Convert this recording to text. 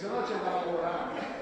se no c'è da lavorare.